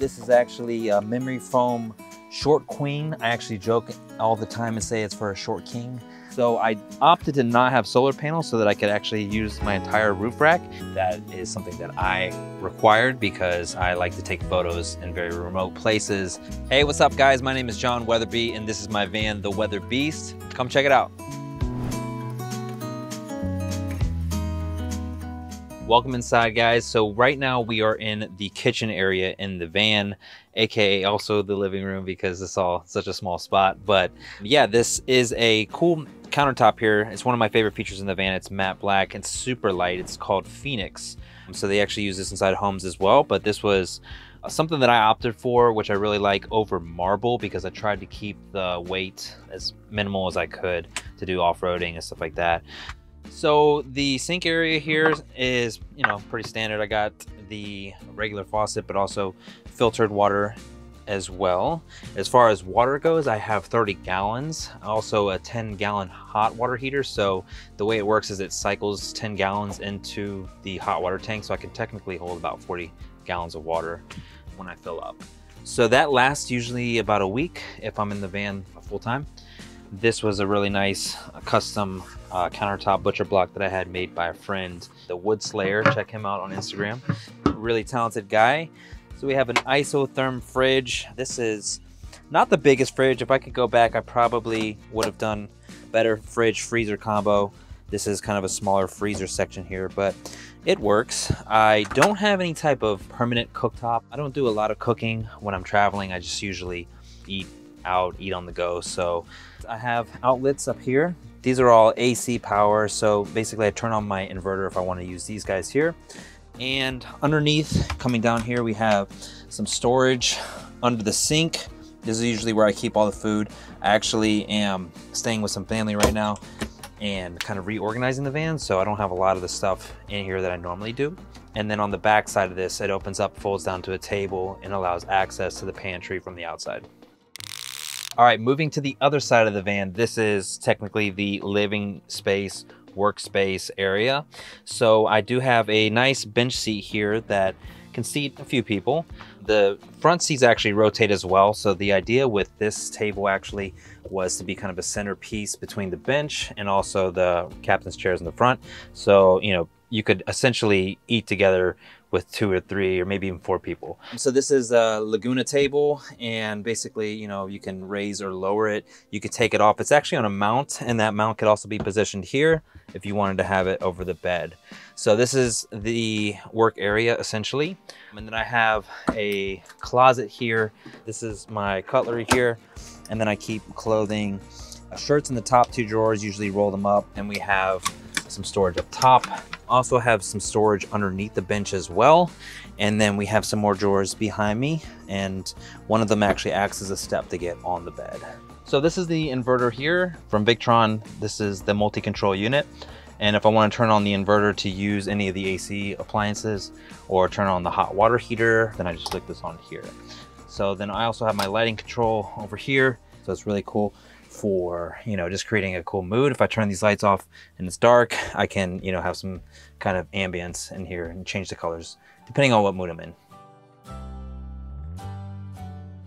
This is actually a memory foam short queen. I actually joke all the time and say it's for a short king. So I opted to not have solar panels so that I could actually use my entire roof rack. That is something that I required because I like to take photos in very remote places. Hey, what's up guys? My name is John Weatherby and this is my van, the Weather Beast. Come check it out. Welcome inside guys. So right now we are in the kitchen area in the van, aka also the living room because it's all such a small spot. But yeah, this is a cool countertop here. It's one of my favorite features in the van. It's matte black and super light. It's called Phoenix. So they actually use this inside homes as well, but this was uh, something that I opted for, which I really like over marble because I tried to keep the weight as minimal as I could to do off-roading and stuff like that. So the sink area here is, you know, pretty standard. I got the regular faucet, but also filtered water as well. As far as water goes, I have 30 gallons, also a 10 gallon hot water heater. So the way it works is it cycles 10 gallons into the hot water tank. So I can technically hold about 40 gallons of water when I fill up. So that lasts usually about a week if I'm in the van full time. This was a really nice custom uh, countertop butcher block that I had made by a friend, the Wood Slayer. Check him out on Instagram. Really talented guy. So we have an Isotherm fridge. This is not the biggest fridge. If I could go back, I probably would have done better fridge freezer combo. This is kind of a smaller freezer section here, but it works. I don't have any type of permanent cooktop. I don't do a lot of cooking when I'm traveling. I just usually eat out, eat on the go. So I have outlets up here. These are all AC power. So basically I turn on my inverter if I want to use these guys here. And underneath, coming down here, we have some storage under the sink. This is usually where I keep all the food. I actually am staying with some family right now and kind of reorganizing the van. So I don't have a lot of the stuff in here that I normally do. And then on the back side of this, it opens up, folds down to a table and allows access to the pantry from the outside. All right, moving to the other side of the van, this is technically the living space, workspace area. So I do have a nice bench seat here that can seat a few people. The front seats actually rotate as well. So the idea with this table actually was to be kind of a centerpiece between the bench and also the captain's chairs in the front. So, you know, you could essentially eat together with two or three or maybe even four people. So this is a Laguna table and basically, you know, you can raise or lower it. You could take it off. It's actually on a mount and that mount could also be positioned here if you wanted to have it over the bed. So this is the work area essentially. And then I have a closet here. This is my cutlery here. And then I keep clothing, shirts in the top two drawers, usually roll them up. And we have some storage up top also have some storage underneath the bench as well. And then we have some more drawers behind me and one of them actually acts as a step to get on the bed. So this is the inverter here from Victron. This is the multi-control unit. And if I want to turn on the inverter to use any of the AC appliances or turn on the hot water heater, then I just click this on here. So then I also have my lighting control over here. So it's really cool for, you know, just creating a cool mood. If I turn these lights off and it's dark, I can, you know, have some kind of ambience in here and change the colors depending on what mood I'm in.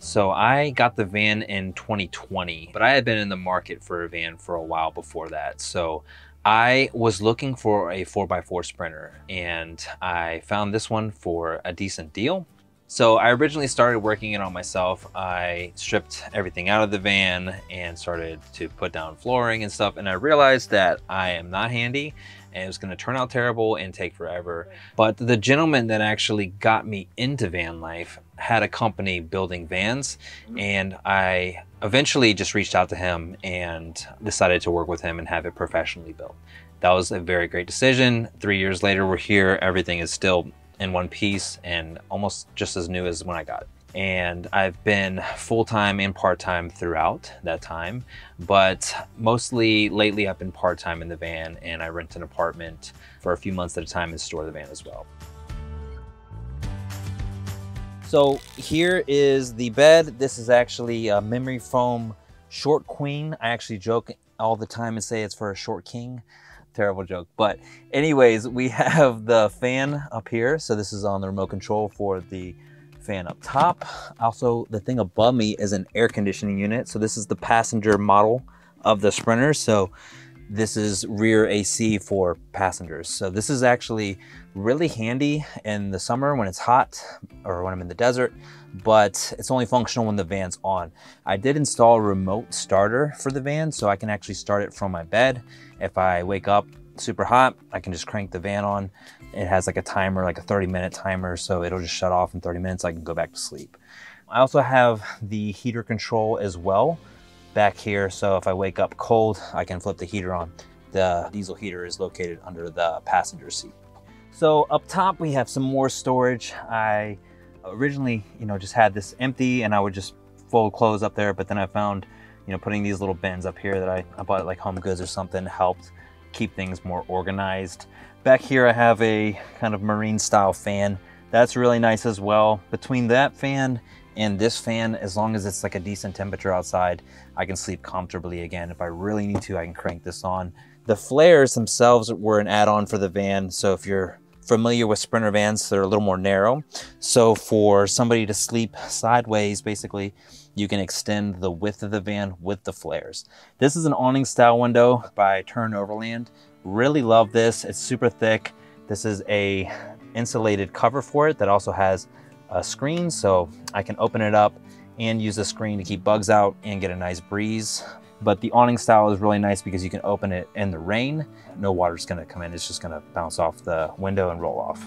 So I got the van in 2020, but I had been in the market for a van for a while before that. So I was looking for a 4x4 Sprinter and I found this one for a decent deal. So I originally started working it on myself. I stripped everything out of the van and started to put down flooring and stuff. And I realized that I am not handy and it was going to turn out terrible and take forever. But the gentleman that actually got me into van life had a company building vans mm-hmm. and I eventually just reached out to him and decided to work with him and have it professionally built. That was a very great decision. Three years later, we're here. Everything is still in one piece and almost just as new as when I got it. And I've been full-time and part-time throughout that time, but mostly lately I've been part-time in the van and I rent an apartment for a few months at a time and store the van as well. So here is the bed. This is actually a memory foam short queen. I actually joke all the time and say it's for a short king terrible joke. But anyways, we have the fan up here. So this is on the remote control for the fan up top. Also, the thing above me is an air conditioning unit. So this is the passenger model of the Sprinter. So this is rear AC for passengers. So this is actually really handy in the summer when it's hot or when I'm in the desert, but it's only functional when the van's on. I did install a remote starter for the van so I can actually start it from my bed. If I wake up super hot, I can just crank the van on. It has like a timer, like a 30 minute timer, so it'll just shut off in 30 minutes. I can go back to sleep. I also have the heater control as well back here. So if I wake up cold, I can flip the heater on. The diesel heater is located under the passenger seat. So up top, we have some more storage. I originally, you know, just had this empty and I would just fold clothes up there. But then I found, you know, putting these little bins up here that I, I bought at like Home Goods or something helped keep things more organized. Back here, I have a kind of marine style fan. That's really nice as well. Between that fan and this fan, as long as it's like a decent temperature outside, I can sleep comfortably again. If I really need to, I can crank this on. The flares themselves were an add-on for the van. So if you're familiar with Sprinter vans, they're a little more narrow. So for somebody to sleep sideways, basically, you can extend the width of the van with the flares. This is an awning style window by Turn Overland. Really love this. It's super thick. This is a insulated cover for it that also has a screen so I can open it up and use the screen to keep bugs out and get a nice breeze. But the awning style is really nice because you can open it in the rain. No water's gonna come in, it's just gonna bounce off the window and roll off.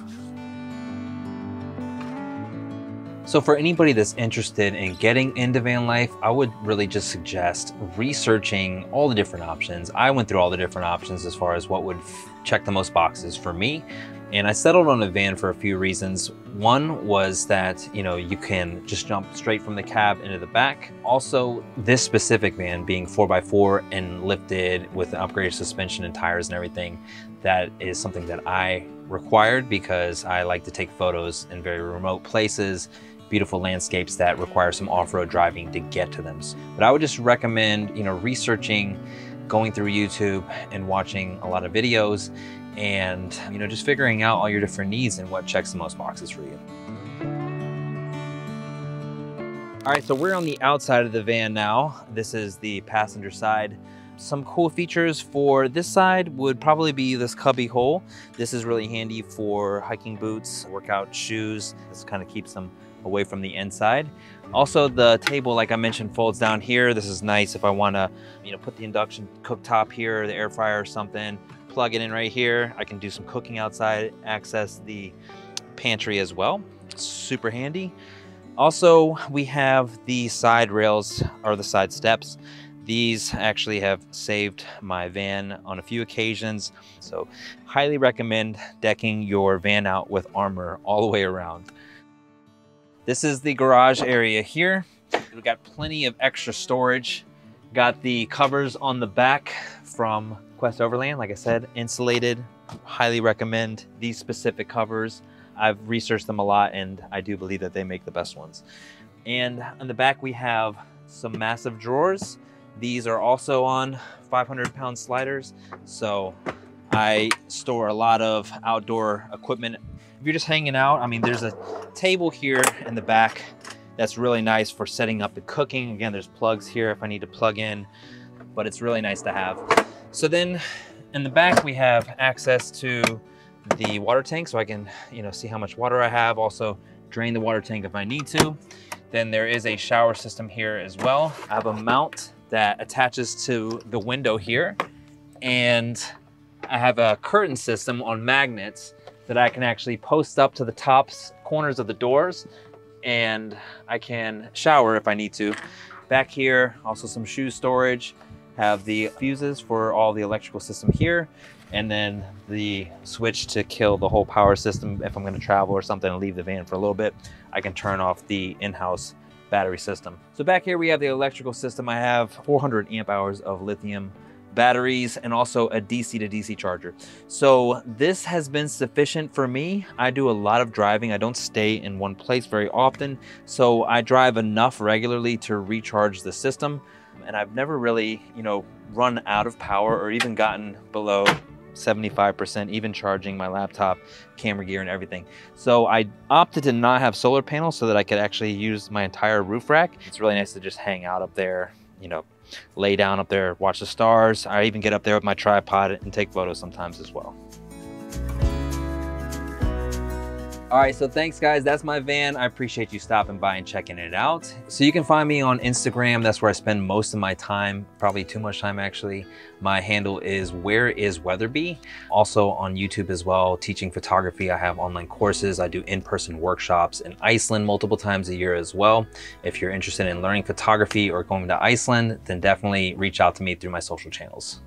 So for anybody that's interested in getting into van life, I would really just suggest researching all the different options. I went through all the different options as far as what would check the most boxes for me. And I settled on a van for a few reasons. One was that, you know, you can just jump straight from the cab into the back. Also, this specific van being 4x4 and lifted with upgraded suspension and tires and everything, that is something that I required because I like to take photos in very remote places, beautiful landscapes that require some off-road driving to get to them. But I would just recommend, you know, researching, going through YouTube and watching a lot of videos and you know just figuring out all your different needs and what checks the most boxes for you. All right, so we're on the outside of the van now. This is the passenger side. Some cool features for this side would probably be this cubby hole. This is really handy for hiking boots, workout shoes. This kind of keeps them away from the inside. Also, the table, like I mentioned, folds down here. This is nice if I want to, you know, put the induction cooktop here, the air fryer or something plug it in right here. I can do some cooking outside, access the pantry as well. Super handy. Also, we have the side rails or the side steps. These actually have saved my van on a few occasions. So highly recommend decking your van out with armor all the way around. This is the garage area here. We've got plenty of extra storage. Got the covers on the back from Quest Overland, like I said, insulated. Highly recommend these specific covers. I've researched them a lot and I do believe that they make the best ones. And on the back we have some massive drawers. These are also on 500 pound sliders. So I store a lot of outdoor equipment. If you're just hanging out, I mean, there's a table here in the back that's really nice for setting up the cooking. Again, there's plugs here if I need to plug in, but it's really nice to have. So then in the back, we have access to the water tank so I can, you know, see how much water I have. Also drain the water tank if I need to. Then there is a shower system here as well. I have a mount that attaches to the window here. And I have a curtain system on magnets that I can actually post up to the tops corners of the doors and I can shower if I need to. Back here, also some shoe storage, have the fuses for all the electrical system here, and then the switch to kill the whole power system if I'm gonna travel or something and leave the van for a little bit, I can turn off the in-house battery system. So back here we have the electrical system. I have 400 amp hours of lithium batteries and also a DC to DC charger. So this has been sufficient for me. I do a lot of driving. I don't stay in one place very often. So I drive enough regularly to recharge the system and I've never really, you know, run out of power or even gotten below 75%, even charging my laptop, camera gear, and everything. So I opted to not have solar panels so that I could actually use my entire roof rack. It's really nice to just hang out up there, you know, lay down up there, watch the stars. I even get up there with my tripod and take photos sometimes as well. All right, so thanks guys. That's my van. I appreciate you stopping by and checking it out. So you can find me on Instagram. That's where I spend most of my time, probably too much time actually. My handle is where is Weatherby. Also on YouTube as well, teaching photography. I have online courses. I do in-person workshops in Iceland multiple times a year as well. If you're interested in learning photography or going to Iceland, then definitely reach out to me through my social channels.